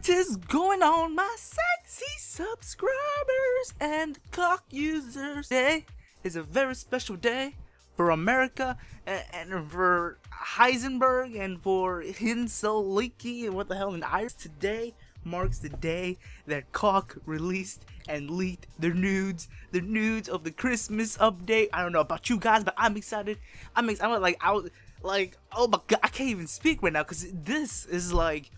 What is going on, my sexy subscribers and cock users? Today is a very special day for America and, for Heisenberg and for Hinseliki and what the hell in Iris. Today marks the day that Cock released and leaked their nudes, the nudes of the Christmas update. I don't know about you guys, but I'm excited. I'm excited. I'm like, I was like, oh my god, I can't even speak right now because this is like,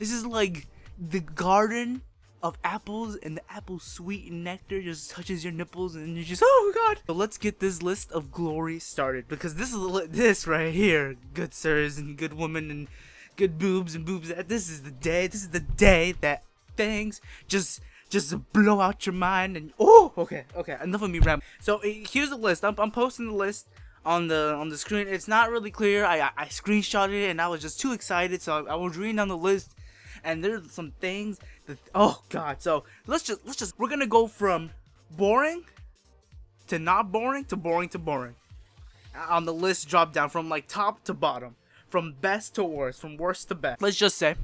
this is like the garden of apples and the apple sweet nectar just touches your nipples and you're just oh god. So let's get this list of glory started because this is this right here good sirs and good women and good boobs and boobs this is the day this is the day that things just just blow out your mind and oh okay okay enough of me rambling. So eh, here's the list. I'm, I'm posting the list on the on the screen. It's not really clear. I, I, I screenshotted it and I was just too excited so I, I was reading on the list and there's some things that oh god so let's just let's just we're gonna go from boring to not boring to boring to boring. Uh, on the list drop down from like top to bottom from best to worst from worst to best. Let's just say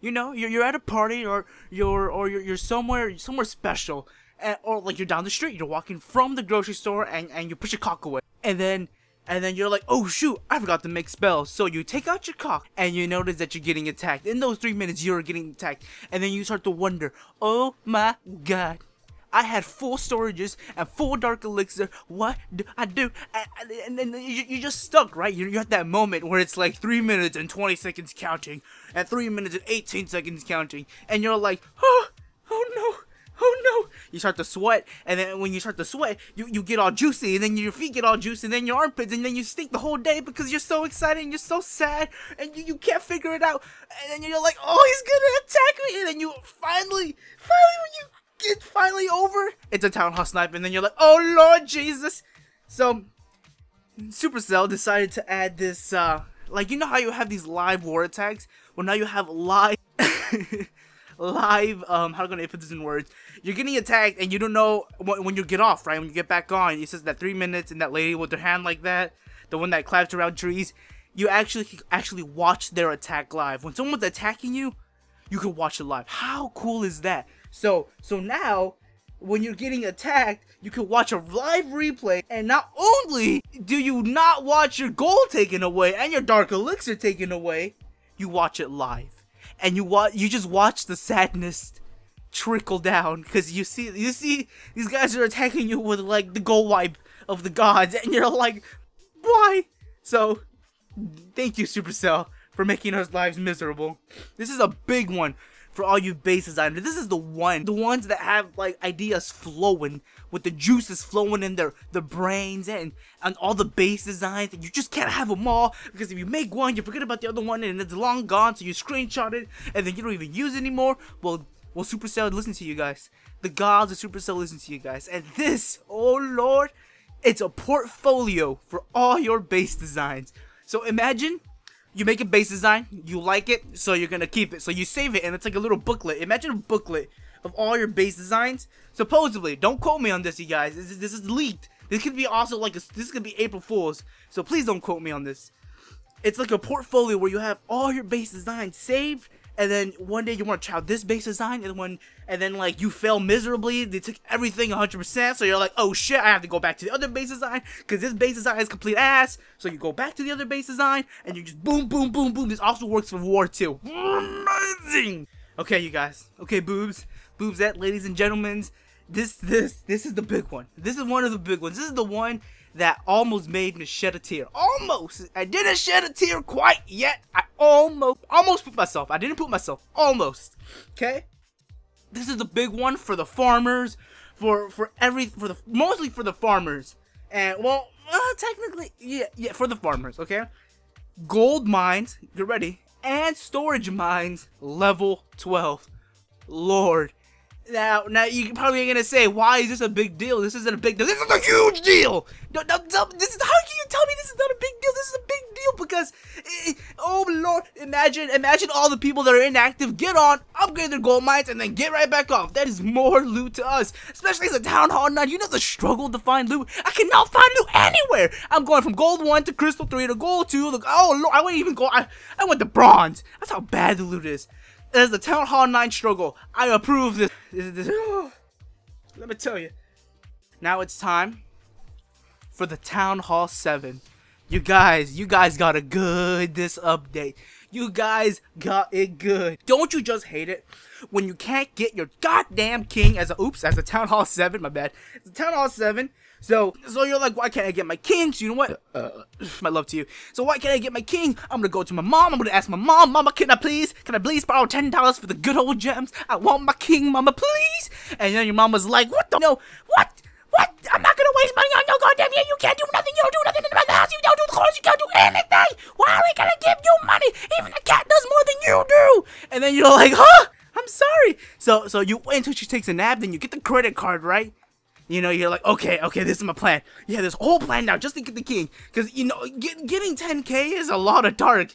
you know you're, you're at a party or you're or you're, you're somewhere somewhere special and, or like you're down the street you're walking from the grocery store and, and you push your cock away and then and then you're like, oh shoot, I forgot to make spells. So you take out your cock and you notice that you're getting attacked. In those three minutes, you're getting attacked. And then you start to wonder, oh my god. I had full storages and full dark elixir. What do I do? And, then you're just stuck, right? You're at that moment where it's like 3 minutes and 20 seconds counting, and 3 minutes and 18 seconds counting, and you're like, oh, oh no, oh no you start to sweat and then when you start to sweat you, you get all juicy and then your feet get all juicy and then your armpits and then you stink the whole day because you're so excited and you're so sad and you, you can't figure it out and then you're like oh he's gonna attack me and then you finally finally when you get finally over it's a town hall snipe and then you're like oh lord jesus. So supercell decided to add this uh like you know how you have these live war attacks? Well now you have live live um how can I put this in words. You're getting attacked and you don't know when, when you get off right? When you get back on it says that three minutes and that lady with her hand like that the one that claps around trees you actually actually watch their attack live. When someone's attacking you you can watch it live. How cool is that? So so now when you're getting attacked, you can watch a live replay, and not only do you not watch your gold taken away and your dark elixir taken away, you watch it live and you watch you just watch the sadness trickle down because you see you see these guys are attacking you with like the gold wipe of the gods and you're like why? So thank you supercell for making our lives miserable. This is a big one for all you base designers. This is the one, the ones that have like ideas flowing with the juices flowing in their their brains and and all the base designs. You just can't have them all because if you make one, you forget about the other one and it's long gone. So you screenshot it and then you don't even use it anymore. Well, well, Supercell listen to you guys. The gods of Supercell listen to you guys. And this, oh lord, it's a portfolio for all your base designs. So imagine you make a base design, you like it, so you're gonna keep it. So you save it, and it's like a little booklet. Imagine a booklet of all your base designs. Supposedly, don't quote me on this, you guys. This is, this is leaked. This could be also like a, this could be April Fools. So please don't quote me on this. It's like a portfolio where you have all your base designs saved and then one day you want to try out this base design, and when and then like you fail miserably, they took everything 100%, so you're like, oh shit, I have to go back to the other base design because this base design is complete ass. So you go back to the other base design, and you just boom, boom, boom, boom. This also works for War too. Amazing. Okay, you guys. Okay, boobs, boobs, that ladies and gentlemen. This, this, this is the big one. This is one of the big ones. This is the one that almost made me shed a tear. Almost. I didn't shed a tear quite yet. I almost, almost put myself. I didn't put myself. Almost. Okay. This is the big one for the farmers, for for every for the mostly for the farmers, and well, uh, technically, yeah, yeah, for the farmers. Okay. Gold mines. Get ready. And storage mines level 12. Lord, now, now you probably gonna say, why is this a big deal? This isn't a big deal. This is a huge deal. No, no, no, this is how can you tell me this is not a big deal? This is a big deal because, eh, oh lord, imagine, imagine all the people that are inactive get on upgrade their gold mines, and then get right back off. That is more loot to us, especially as a Town Hall 9. You know the struggle to find loot? I cannot find loot anywhere. I'm going from gold 1 to crystal 3 to gold 2. Look, oh, Lord, I wouldn't even go. I, I went to bronze. That's how bad the loot is. As the Town Hall 9 struggle, I approve this. this, this oh, let me tell you. Now it's time for the Town Hall 7. You guys, you guys got a good this update. You guys got it good. Don't you just hate it when you can't get your goddamn king as a oops as a Town Hall 7, my bad. It's a Town Hall 7. So so you're like, why can't I get my king? So you know what? Uh, my love to you. So why can't I get my king? I'm gonna go to my mom. I'm gonna ask my mom, Mama, can I please? Can I please borrow ten dollars for the good old gems? I want my king, Mama, please. And then your mom was like, what the no? What? What? I'm not gonna waste money on your goddamn yeah. You can't do nothing. You don't do nothing in the house. You don't do the chores. You can't do anything. Why are we gonna give you money? Even the cat does more than you do. And then you're like, huh? I'm sorry. So so you wait until she takes a nap. Then you get the credit card, right? You know, you're like, okay, okay, this is my plan. Yeah, this whole plan now just to get the king. Because, you know, get, getting 10k is a lot of dark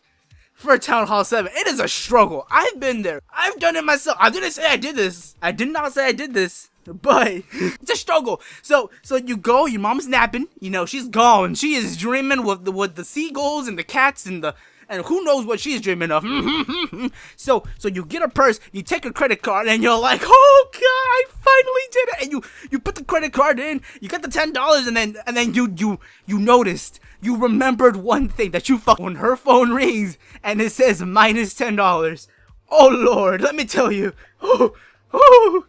for Town Hall 7. It is a struggle. I've been there. I've done it myself. I didn't say I did this. I did not say I did this but it's a struggle. So so you go, your mom's napping, you know, she's gone. She is dreaming with the with the seagulls and the cats and the and who knows what she's dreaming of. so so you get a purse, you take a credit card, and you're like, oh god, I finally did it. And you you put the credit card in, you get the ten dollars, and then and then you you you noticed. You remembered one thing that you fuck when her phone rings and it says minus ten dollars. Oh lord, let me tell you. Oh, oh,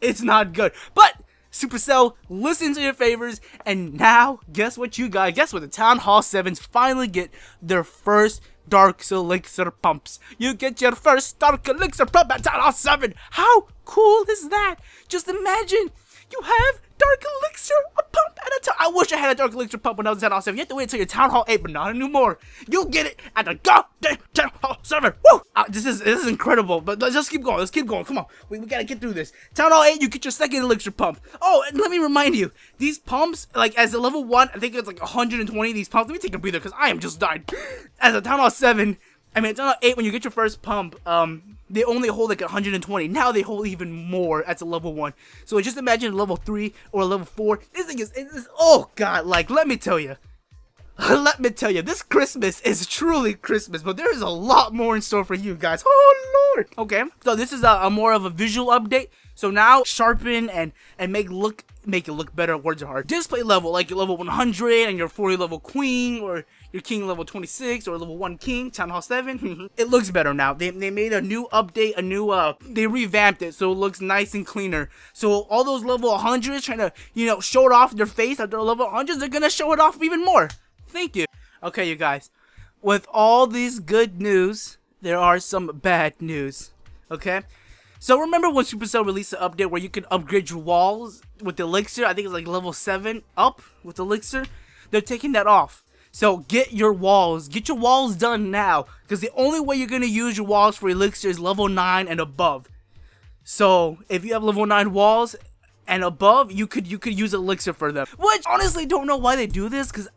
it's not good. But Supercell, listen to your favors, and now, guess what you got? Guess what? The Town Hall 7s finally get their first Dark Elixir pumps. You get your first Dark Elixir pump at Town Hall 7. How cool is that? Just imagine you have Dark Elixir, a pump at a time. I wish I had a Dark Elixir pump when I was at Town Hall 7. You have to wait until your Town Hall 8, but not anymore. You'll get it at the goddamn Town Hall 7. Woo! Uh, this is this is incredible, but let's just keep going. Let's keep going. Come on. We, we gotta get through this. Town Hall 8, you get your second Elixir pump. Oh, and let me remind you, these pumps, like as a level 1, I think it's like 120 these pumps. Let me take a breather because I am just dying. As a Town Hall 7, I mean, Town Hall 8, when you get your first pump, um, they only hold like 120. Now they hold even more at a level 1. So just imagine level 3 or level 4. This thing is, is oh god, like, let me tell you. let me tell you, this Christmas is truly Christmas, but there is a lot more in store for you guys. Oh lord. Okay, so this is a, a more of a visual update. So now sharpen and and make look make it look better. Words are hard. Display level, like your level 100 and your 40 level queen, or your king level 26 or level 1 king, Town Hall 7. it looks better now. They, they made a new update, a new, uh, they revamped it so it looks nice and cleaner. So all those level 100s trying to, you know, show it off their face at their level 100s, they're gonna show it off even more. Thank you. Okay, you guys. With all these good news, there are some bad news. Okay? So remember when Supercell released an update where you can upgrade your walls with elixir? I think it's like level 7 up with elixir. They're taking that off. So get your walls. Get your walls done now. Because the only way you're going to use your walls for elixir is level 9 and above. So if you have level 9 walls and above, you could you could use elixir for them. Which honestly don't know why they do this because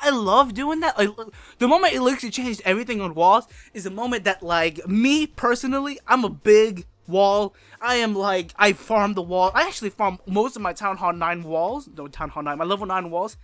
I, love doing that. Like the moment elixir changed everything on walls is the moment that like me personally, I'm a big wall. I am like I farm the wall. I actually farm most of my town hall 9 walls. No town hall 9, my level 9 walls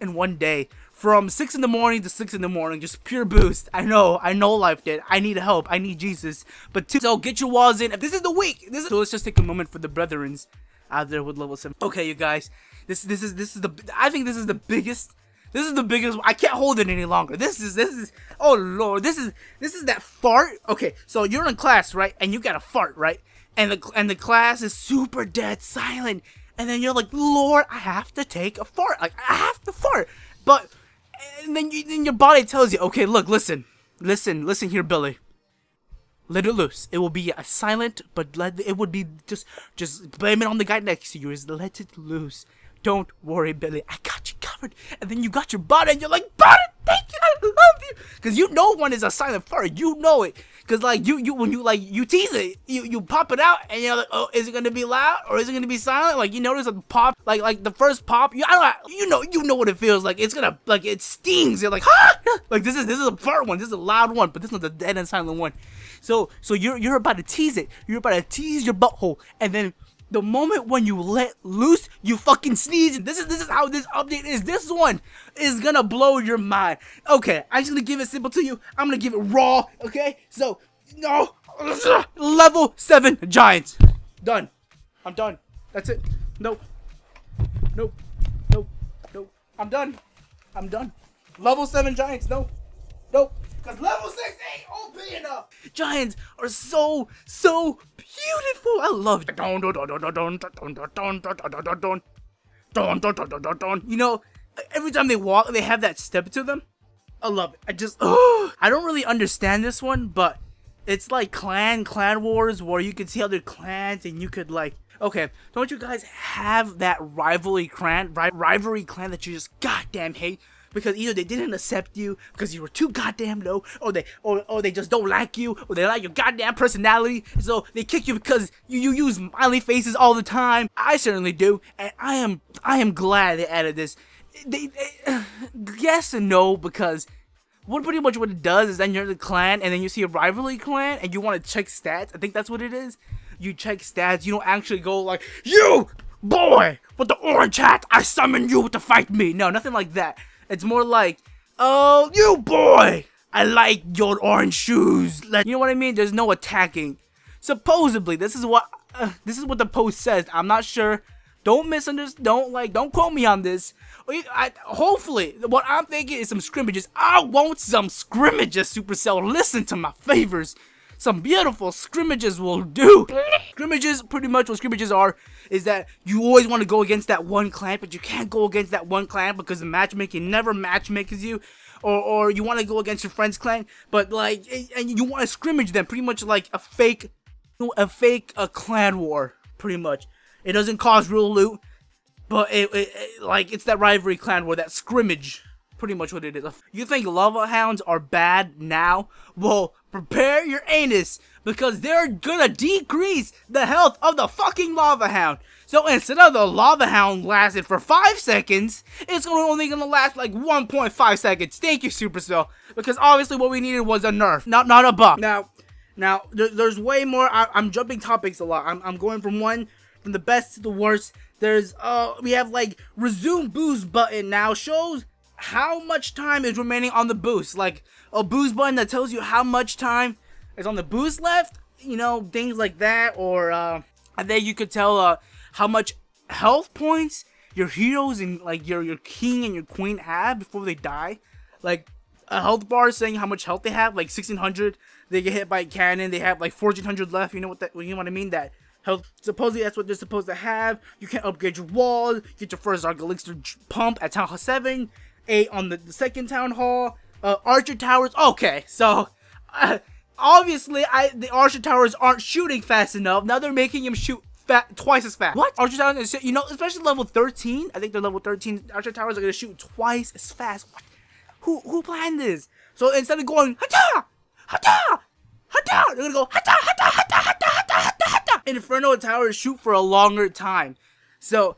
in one day. From 6 in the morning to 6 in the morning, just pure boost. I know, I know life did. I need help, I need Jesus. But two, so get your walls in. This is the week. This is, so let's just take a moment for the brethrens out there with level 7. Okay, you guys. This this is this is the I think this is the biggest this is the biggest I can't hold it any longer. This is this is oh lord, this is this is that fart. Okay, so you're in class, right? And you got a fart, right? And the and the class is super dead silent and then you're like, Lord, I have to take a fart. Like, I have to fart. But, and then, you, then your body tells you, okay, look, listen, listen, listen here, Billy. Let it loose. It will be a silent, but let it would be just, just blame it on the guy next to you. Is let it loose. Don't worry, Billy. I got you covered. And then you got your butt and you're like, butter, thank you, I love you. Because you know one is a silent fart. You know it. Cause like you, you when you like you tease it, you you pop it out, and you're like, oh, is it gonna be loud or is it gonna be silent? Like you notice a pop, like like the first pop, you I don't, you know you know what it feels like. It's gonna like it stings. You're like, ah! like this is this is a fart one, this is a loud one, but this one's a dead and silent one. So so you're you're about to tease it, you're about to tease your butthole, and then the moment when you let loose, you fucking sneeze. This is this is how this update is. This one is gonna blow your mind. Okay, I'm just gonna give it simple to you. I'm gonna give it raw. Okay, so no level seven giants. Done. I'm done. That's it. Nope. Nope. Nope. Nope. I'm done. I'm done. Level seven giants. No. Nope. Because level 6 ain't OP enough. Giants are so, so beautiful. I love it. You know, every time they walk, they have that step to them. I love it. I just, oh, I don't really understand this one, but it's like clan, clan wars where you could see other clans and you could like, okay, don't you guys have that rivalry clan, rivalry clan that you just goddamn hate? Because either they didn't accept you because you were too goddamn low, or they or, or they just don't like you, or they like your goddamn personality, so they kick you because you, you use smiley faces all the time. I certainly do, and I am I am glad they added this. They, they yes and no because what pretty much what it does is then you're the clan and then you see a rivalry clan and you want to check stats. I think that's what it is. You check stats. You don't actually go like you boy with the orange hat. I summon you to fight me. No, nothing like that. It's more like, oh, you boy! I like your orange shoes. Like, you know what I mean? There's no attacking. Supposedly, this is what uh, this is what the post says. I'm not sure. Don't misunderstand. Don't like. Don't quote me on this. I, hopefully, what I'm thinking is some scrimmages. I want some scrimmages, Supercell. Listen to my favors. Some beautiful scrimmages will do. scrimmages, pretty much what scrimmages are, is that you always want to go against that one clan, but you can't go against that one clan because the matchmaking never matchmakes you. Or, or you want to go against your friend's clan, but like, and you want to scrimmage them, pretty much like a fake, a fake a clan war, pretty much. It doesn't cause real loot, but it, it, it like it's that rivalry clan war, that scrimmage pretty much what it is. You think lava hounds are bad now? Well, prepare your anus because they're gonna decrease the health of the fucking lava hound. So instead of the lava hound lasting for 5 seconds, it's only gonna last like 1.5 seconds. Thank you, Supercell. Because obviously what we needed was a nerf, not not a buff. Now, now there, there's way more. I, am jumping topics a lot. I'm, I'm going from one, from the best to the worst. There's, uh, we have like resume boost button now shows how much time is remaining on the boost. Like a boost button that tells you how much time is on the boost left. You know, things like that. Or uh, and then you could tell uh, how much health points your heroes and like your your king and your queen have before they die. Like a health bar saying how much health they have, like 1600. They get hit by a cannon. They have like 1400 left. You know what that? You know what I mean? That health. Supposedly that's what they're supposed to have. You can upgrade your walls. Get your first Dark Elixir pump at Town Hall 7 eight on the, the second town hall. Uh, Archer Towers. Okay, so uh, obviously, I the Archer Towers aren't shooting fast enough. Now they're making him shoot fat, twice as fast. What? Archer Towers, you know, especially level 13. I think they're level 13. Archer Towers are gonna shoot twice as fast. What? Who who planned this? So instead of going hata hata hata, they're gonna go hata hata hata hata hata hata hata. Inferno Towers shoot for a longer time. So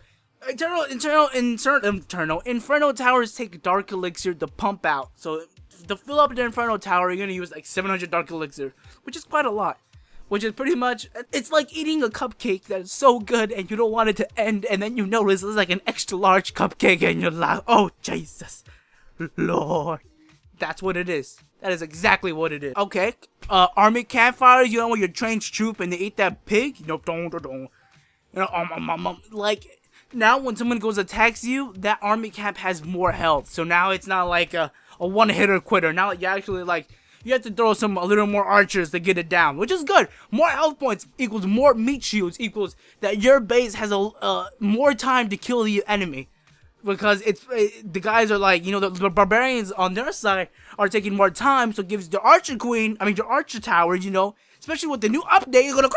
Internal, internal, internal, internal, Inferno Towers take Dark Elixir to pump out. So to fill up the Inferno Tower, you're gonna use like 700 Dark Elixir, which is quite a lot. Which is pretty much, it's like eating a cupcake that's so good and you don't want it to end, and then you notice it's like an extra large cupcake, and you're like, oh Jesus, Lord. That's what it is. That is exactly what it is. Okay, uh, army campfires, you know when you're trained troop and they eat that pig? You know, don't, don't, don't. You know, um, um, um, um, like, now when someone goes attacks you, that army camp has more health. So now it's not like a, a one hitter quitter. Now you actually like you have to throw some a little more archers to get it down, which is good. More health points equals more meat shields equals that your base has a uh, more time to kill the enemy. Because it's it, the guys are like you know the, the, barbarians on their side are taking more time, so it gives the archer queen, I mean your archer towers, you know, especially with the new update, you're gonna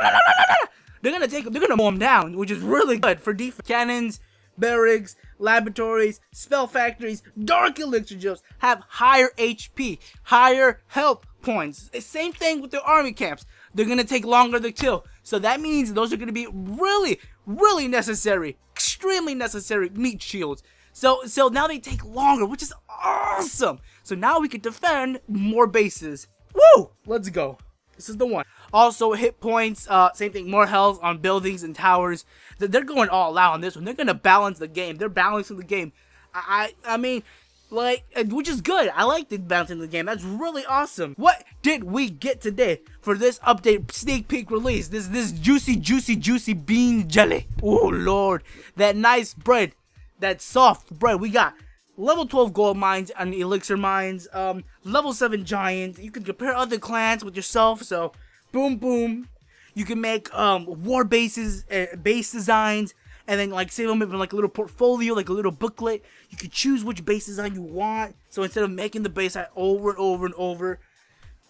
they're gonna take them. they're gonna mow them down, which is really good for defense. Cannons, barracks, laboratories, spell factories, dark elixir gems have higher HP, higher health points. Same thing with the army camps. They're gonna take longer to kill. So that means those are gonna be really, really necessary, extremely necessary meat shields. So so now they take longer, which is awesome. So now we can defend more bases. Woo! Let's go. This is the one. Also, hit points, uh, same thing, more health on buildings and towers. They're going all out on this one. They're gonna balance the game. They're balancing the game. I, I, I mean, like, uh, which is good. I like the balancing the game. That's really awesome. What did we get today for this update sneak peek release? This, this juicy, juicy, juicy bean jelly. Oh lord, that nice bread, that soft bread. We got level 12 gold mines and elixir mines, um, level 7 giant. You can compare other clans with yourself, so boom, boom. You can make um, war bases, uh, base designs, and then like save them in like a little portfolio, like a little booklet. You can choose which base design you want. So instead of making the base over and over and over,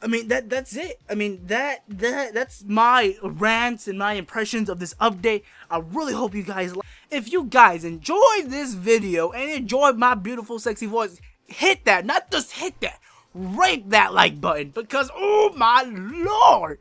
I mean that that's it. I mean that that that's my rants and my impressions of this update. I really hope you guys like. If you guys enjoyed this video and enjoyed my beautiful sexy voice, hit that, not just hit that, rape that like button because oh my lord.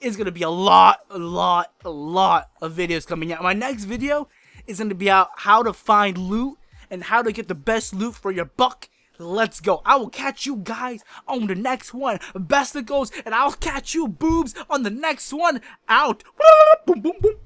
It's gonna be a lot, a lot, a lot of videos coming out. My next video is gonna be out how to find loot and how to get the best loot for your buck Let's go. I will catch you guys on the next one. Best of goes, and I'll catch you boobs on the next one. Out. Boom, boom, boom.